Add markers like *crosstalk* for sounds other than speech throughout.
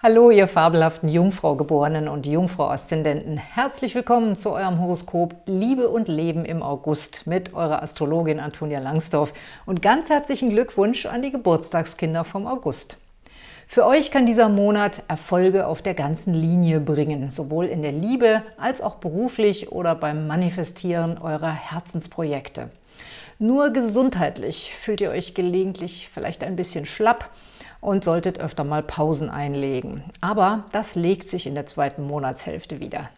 Hallo, ihr fabelhaften Jungfrau-Geborenen und Jungfrau-Aszendenten. Herzlich willkommen zu eurem Horoskop Liebe und Leben im August mit eurer Astrologin Antonia Langsdorf und ganz herzlichen Glückwunsch an die Geburtstagskinder vom August. Für euch kann dieser Monat Erfolge auf der ganzen Linie bringen, sowohl in der Liebe als auch beruflich oder beim Manifestieren eurer Herzensprojekte. Nur gesundheitlich fühlt ihr euch gelegentlich vielleicht ein bisschen schlapp, und solltet öfter mal Pausen einlegen. Aber das legt sich in der zweiten Monatshälfte wieder.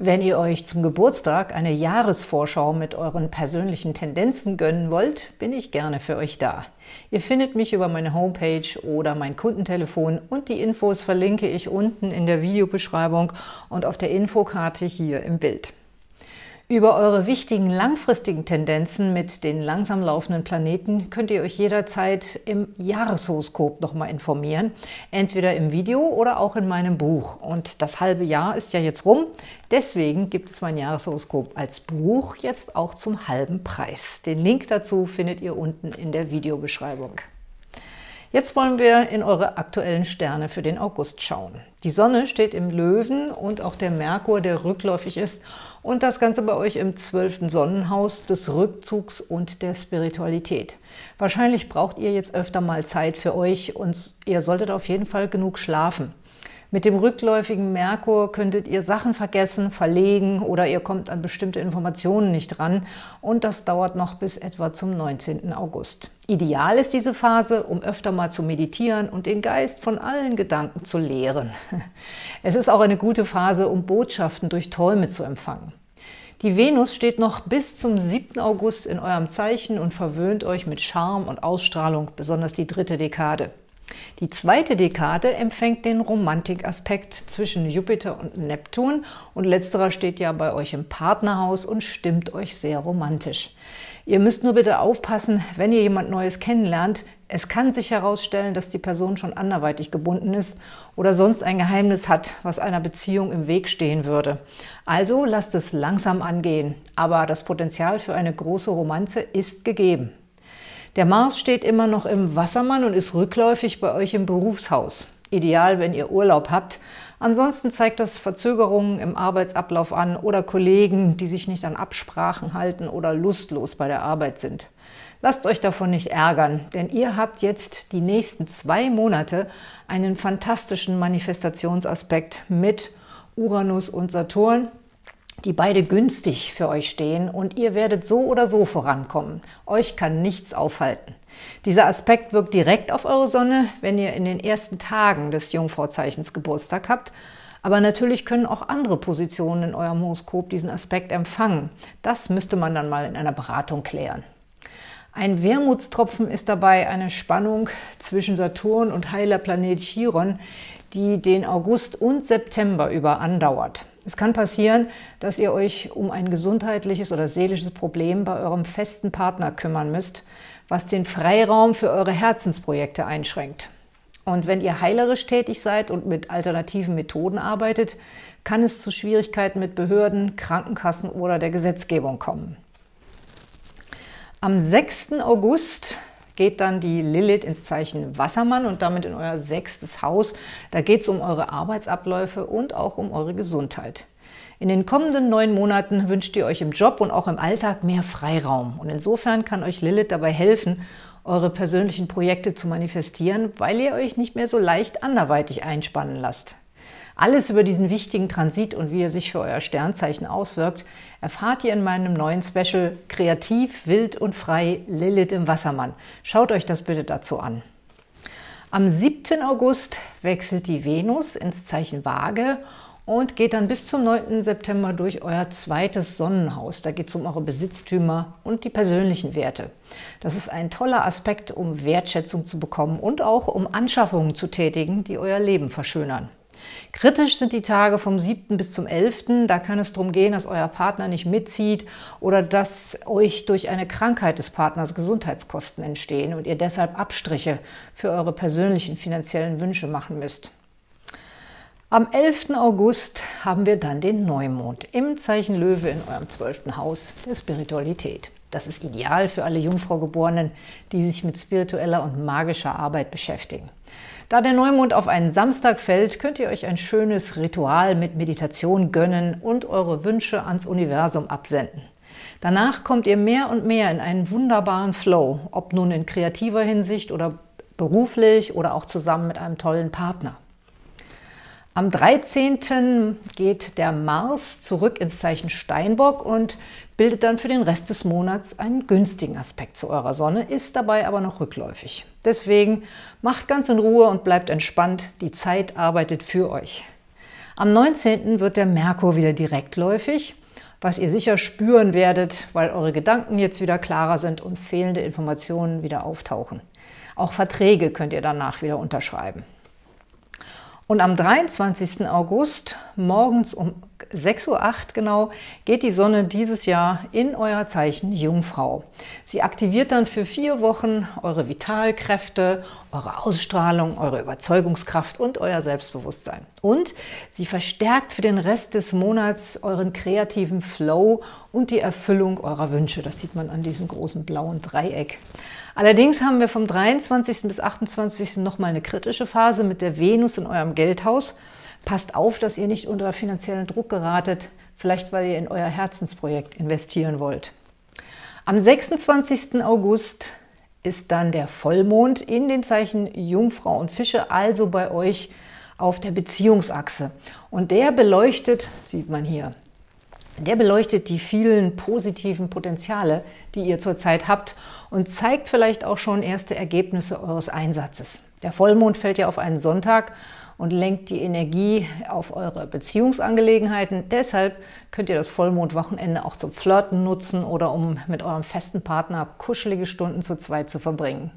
Wenn ihr euch zum Geburtstag eine Jahresvorschau mit euren persönlichen Tendenzen gönnen wollt, bin ich gerne für euch da. Ihr findet mich über meine Homepage oder mein Kundentelefon und die Infos verlinke ich unten in der Videobeschreibung und auf der Infokarte hier im Bild. Über eure wichtigen langfristigen Tendenzen mit den langsam laufenden Planeten könnt ihr euch jederzeit im Jahreshoroskop nochmal informieren, entweder im Video oder auch in meinem Buch. Und das halbe Jahr ist ja jetzt rum, deswegen gibt es mein Jahreshoroskop als Buch jetzt auch zum halben Preis. Den Link dazu findet ihr unten in der Videobeschreibung. Jetzt wollen wir in eure aktuellen Sterne für den August schauen. Die Sonne steht im Löwen und auch der Merkur, der rückläufig ist und das Ganze bei euch im zwölften Sonnenhaus des Rückzugs und der Spiritualität. Wahrscheinlich braucht ihr jetzt öfter mal Zeit für euch und ihr solltet auf jeden Fall genug schlafen. Mit dem rückläufigen Merkur könntet ihr Sachen vergessen, verlegen oder ihr kommt an bestimmte Informationen nicht ran und das dauert noch bis etwa zum 19. August. Ideal ist diese Phase, um öfter mal zu meditieren und den Geist von allen Gedanken zu leeren. *laughs* Es ist auch eine gute Phase, um Botschaften durch Träume zu empfangen. Die Venus steht noch bis zum 7. August in eurem Zeichen und verwöhnt euch mit Charme und Ausstrahlung, besonders die dritte Dekade. Die zweite Dekade empfängt den Romantikaspekt zwischen Jupiter und Neptun und letzterer steht ja bei euch im Partnerhaus und stimmt euch sehr romantisch. Ihr müsst nur bitte aufpassen, wenn ihr jemand Neues kennenlernt, es kann sich herausstellen, dass die Person schon anderweitig gebunden ist oder sonst ein Geheimnis hat, was einer Beziehung im Weg stehen würde. Also lasst es langsam angehen, aber das Potenzial für eine große Romanze ist gegeben. Der Mars steht immer noch im Wassermann und ist rückläufig bei euch im Berufshaus. Ideal, wenn ihr Urlaub habt. Ansonsten zeigt das Verzögerungen im Arbeitsablauf an oder Kollegen, die sich nicht an Absprachen halten oder lustlos bei der Arbeit sind. Lasst euch davon nicht ärgern, denn ihr habt jetzt die nächsten zwei Monate einen fantastischen Manifestationsaspekt mit Uranus und Saturn die beide günstig für euch stehen und ihr werdet so oder so vorankommen. Euch kann nichts aufhalten. Dieser Aspekt wirkt direkt auf eure Sonne, wenn ihr in den ersten Tagen des Jungfrauzeichens Geburtstag habt, aber natürlich können auch andere Positionen in eurem Horoskop diesen Aspekt empfangen. Das müsste man dann mal in einer Beratung klären. Ein Wermutstropfen ist dabei eine Spannung zwischen Saturn und heiler Planet Chiron, die den August und September über andauert. Es kann passieren, dass ihr euch um ein gesundheitliches oder seelisches Problem bei eurem festen Partner kümmern müsst, was den Freiraum für eure Herzensprojekte einschränkt. Und wenn ihr heilerisch tätig seid und mit alternativen Methoden arbeitet, kann es zu Schwierigkeiten mit Behörden, Krankenkassen oder der Gesetzgebung kommen. Am 6. August geht dann die Lilith ins Zeichen Wassermann und damit in euer sechstes Haus. Da geht es um eure Arbeitsabläufe und auch um eure Gesundheit. In den kommenden neun Monaten wünscht ihr euch im Job und auch im Alltag mehr Freiraum. Und insofern kann euch Lilith dabei helfen, eure persönlichen Projekte zu manifestieren, weil ihr euch nicht mehr so leicht anderweitig einspannen lasst. Alles über diesen wichtigen Transit und wie er sich für euer Sternzeichen auswirkt, erfahrt ihr in meinem neuen Special Kreativ, wild und frei Lilith im Wassermann. Schaut euch das bitte dazu an. Am 7. August wechselt die Venus ins Zeichen Waage und geht dann bis zum 9. September durch euer zweites Sonnenhaus. Da geht es um eure Besitztümer und die persönlichen Werte. Das ist ein toller Aspekt, um Wertschätzung zu bekommen und auch um Anschaffungen zu tätigen, die euer Leben verschönern. Kritisch sind die Tage vom 7. bis zum 11. Da kann es darum gehen, dass euer Partner nicht mitzieht oder dass euch durch eine Krankheit des Partners Gesundheitskosten entstehen und ihr deshalb Abstriche für eure persönlichen finanziellen Wünsche machen müsst. Am 11. August haben wir dann den Neumond im Zeichen Löwe in eurem 12. Haus der Spiritualität. Das ist ideal für alle Jungfrau-Geborenen, die sich mit spiritueller und magischer Arbeit beschäftigen. Da der Neumond auf einen Samstag fällt, könnt ihr euch ein schönes Ritual mit Meditation gönnen und eure Wünsche ans Universum absenden. Danach kommt ihr mehr und mehr in einen wunderbaren Flow, ob nun in kreativer Hinsicht oder beruflich oder auch zusammen mit einem tollen Partner. Am 13. geht der Mars zurück ins Zeichen Steinbock und bildet dann für den Rest des Monats einen günstigen Aspekt zu eurer Sonne, ist dabei aber noch rückläufig. Deswegen macht ganz in Ruhe und bleibt entspannt, die Zeit arbeitet für euch. Am 19. wird der Merkur wieder direktläufig, was ihr sicher spüren werdet, weil eure Gedanken jetzt wieder klarer sind und fehlende Informationen wieder auftauchen. Auch Verträge könnt ihr danach wieder unterschreiben. Und am 23. August, morgens um 6.08 Uhr genau, geht die Sonne dieses Jahr in euer Zeichen Jungfrau. Sie aktiviert dann für vier Wochen eure Vitalkräfte, eure Ausstrahlung, eure Überzeugungskraft und euer Selbstbewusstsein. Und sie verstärkt für den Rest des Monats euren kreativen Flow und die Erfüllung eurer Wünsche. Das sieht man an diesem großen blauen Dreieck. Allerdings haben wir vom 23. bis 28. nochmal eine kritische Phase mit der Venus in eurem Geldhaus. Passt auf, dass ihr nicht unter finanziellen Druck geratet, vielleicht weil ihr in euer Herzensprojekt investieren wollt. Am 26. August ist dann der Vollmond in den Zeichen Jungfrau und Fische, also bei euch auf der Beziehungsachse. Und der beleuchtet, sieht man hier, der beleuchtet die vielen positiven Potenziale, die ihr zurzeit habt und zeigt vielleicht auch schon erste Ergebnisse eures Einsatzes. Der Vollmond fällt ja auf einen Sonntag und lenkt die Energie auf eure Beziehungsangelegenheiten. Deshalb könnt ihr das Vollmondwochenende auch zum Flirten nutzen oder um mit eurem festen Partner kuschelige Stunden zu zweit zu verbringen.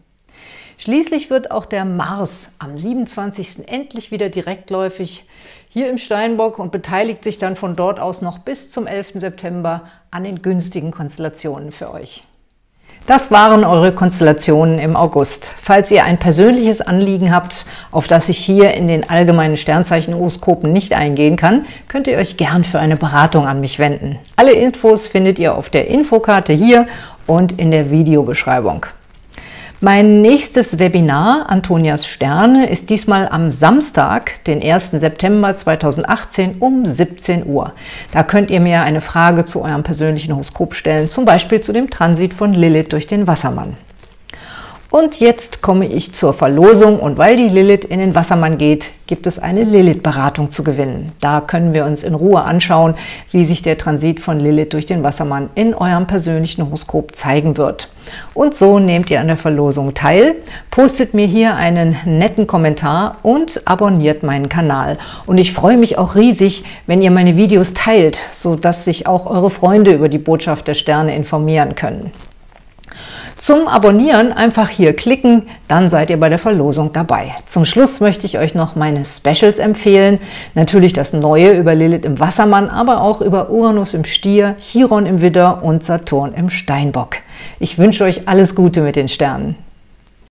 Schließlich wird auch der Mars am 27. endlich wieder direktläufig hier im Steinbock und beteiligt sich dann von dort aus noch bis zum 11. September an den günstigen Konstellationen für euch. Das waren eure Konstellationen im August. Falls ihr ein persönliches Anliegen habt, auf das ich hier in den allgemeinen Sternzeichen-Horoskopen nicht eingehen kann, könnt ihr euch gern für eine Beratung an mich wenden. Alle Infos findet ihr auf der Infokarte hier und in der Videobeschreibung. Mein nächstes Webinar, Antonias Sterne, ist diesmal am Samstag, den 1. September 2018 um 17 Uhr. Da könnt ihr mir eine Frage zu eurem persönlichen Horoskop stellen, zum Beispiel zu dem Transit von Lilith durch den Wassermann. Und jetzt komme ich zur Verlosung und weil die Lilith in den Wassermann geht, gibt es eine Lilith-Beratung zu gewinnen. Da können wir uns in Ruhe anschauen, wie sich der Transit von Lilith durch den Wassermann in eurem persönlichen Horoskop zeigen wird. Und so nehmt ihr an der Verlosung teil, postet mir hier einen netten Kommentar und abonniert meinen Kanal. Und ich freue mich auch riesig, wenn ihr meine Videos teilt, sodass sich auch eure Freunde über die Botschaft der Sterne informieren können. Zum Abonnieren einfach hier klicken, dann seid ihr bei der Verlosung dabei. Zum Schluss möchte ich euch noch meine Specials empfehlen. Natürlich das Neue über Lilith im Wassermann, aber auch über Uranus im Stier, Chiron im Widder und Saturn im Steinbock. Ich wünsche euch alles Gute mit den Sternen.